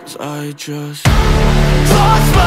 Cause I just lost my